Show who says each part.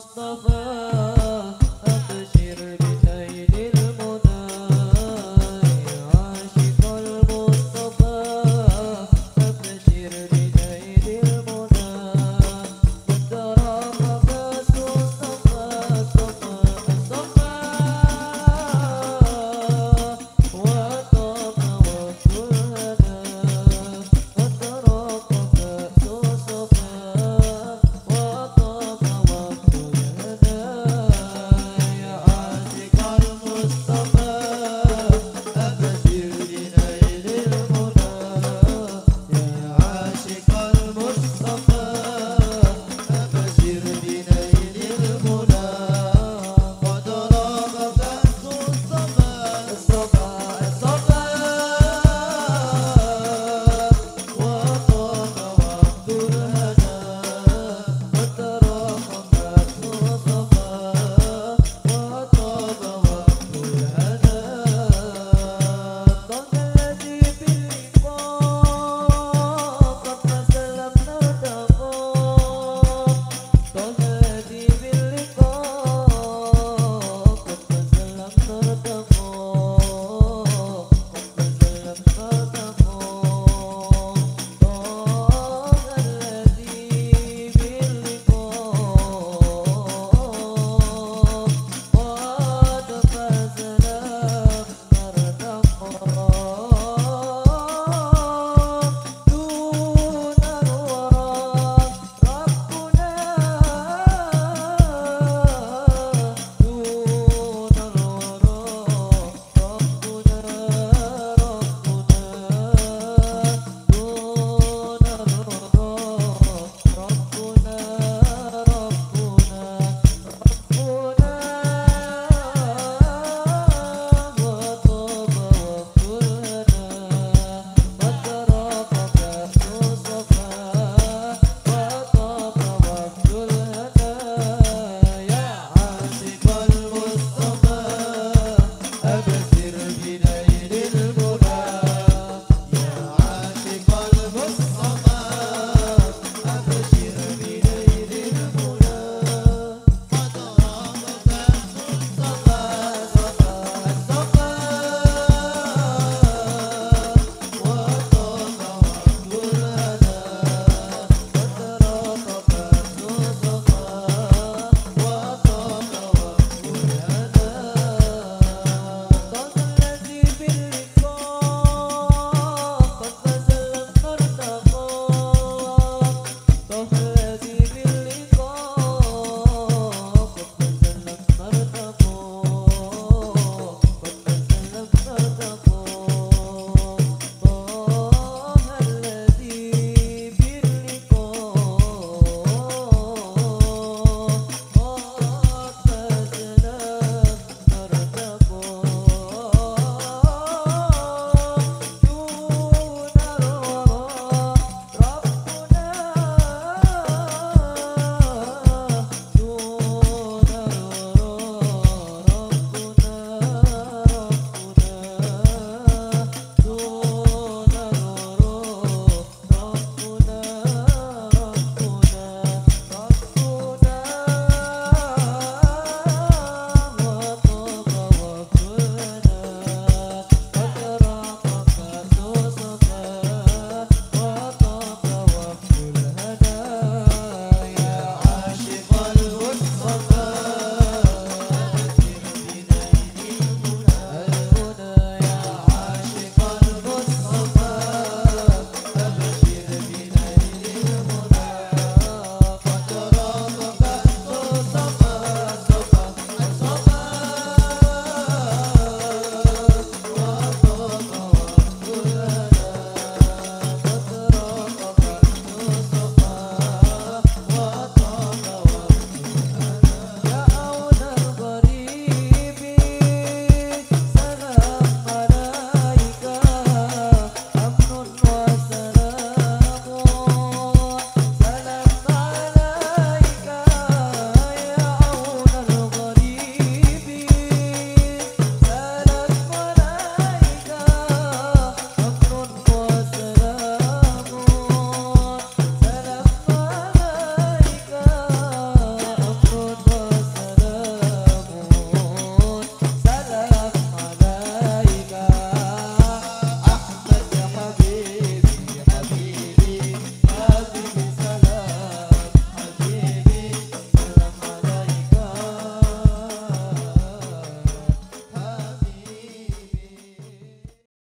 Speaker 1: Mustafa